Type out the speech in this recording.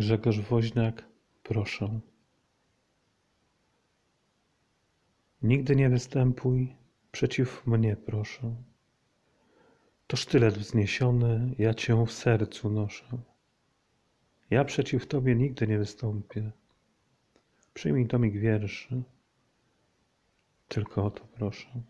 Grzegorz Woźniak, proszę. Nigdy nie występuj przeciw mnie, proszę. To sztylet wzniesiony, ja cię w sercu noszę. Ja przeciw tobie nigdy nie wystąpię. Przyjmij tomik wierszy, tylko o to proszę.